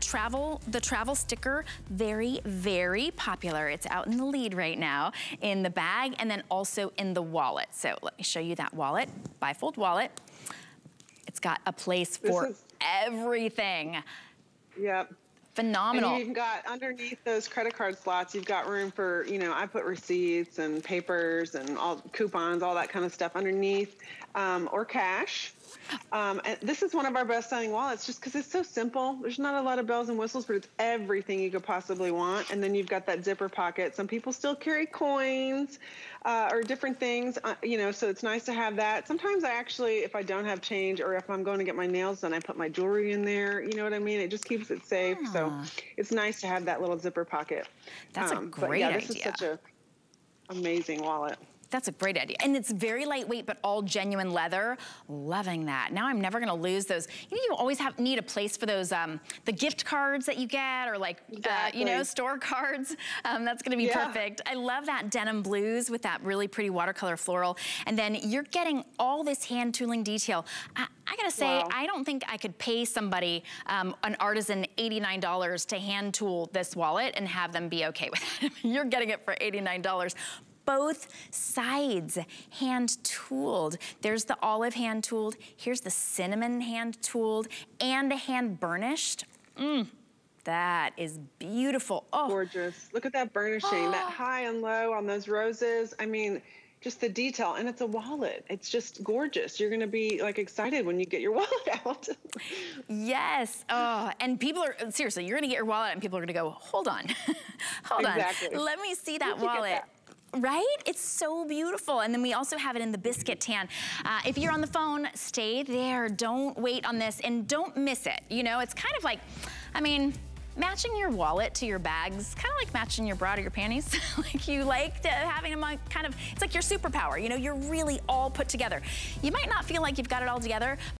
travel, the travel sticker, very, very popular. It's out in the lead right now in the bag and then also in the wallet. So let me show you that wallet, bifold wallet. It's got a place for is, everything. Yep. Phenomenal. And you've got underneath those credit card slots, you've got room for, you know, I put receipts and papers and all coupons, all that kind of stuff underneath, um, or cash. Um, and this is one of our best-selling wallets just because it's so simple. There's not a lot of bells and whistles, but it's everything you could possibly want. And then you've got that zipper pocket. Some people still carry coins uh, or different things, uh, you know, so it's nice to have that. Sometimes I actually, if I don't have change or if I'm going to get my nails done, I put my jewelry in there. You know what I mean? It just keeps it safe. Yeah. So it's nice to have that little zipper pocket. That's um, a great but yeah, idea. This is such a amazing wallet. That's a great idea. And it's very lightweight, but all genuine leather. Loving that. Now I'm never gonna lose those. You know, you always have need a place for those, um, the gift cards that you get or like, exactly. uh, you know, store cards. Um, that's gonna be yeah. perfect. I love that denim blues with that really pretty watercolor floral. And then you're getting all this hand tooling detail. I, I gotta say, wow. I don't think I could pay somebody, um, an artisan, $89 to hand tool this wallet and have them be okay with it. You're getting it for $89 both sides hand tooled. There's the olive hand tooled. Here's the cinnamon hand tooled and the hand burnished. Mmm. That is beautiful. Oh. Gorgeous. Look at that burnishing, oh. that high and low on those roses. I mean, just the detail and it's a wallet it's just gorgeous you're going to be like excited when you get your wallet out yes oh and people are seriously you're going to get your wallet and people are going to go hold on hold exactly. on let me see that wallet Right? It's so beautiful. And then we also have it in the biscuit tan. Uh, if you're on the phone, stay there. Don't wait on this and don't miss it. You know, it's kind of like, I mean, matching your wallet to your bags, kind of like matching your bra to your panties. like you like having them on kind of, it's like your superpower. You know, you're really all put together. You might not feel like you've got it all together,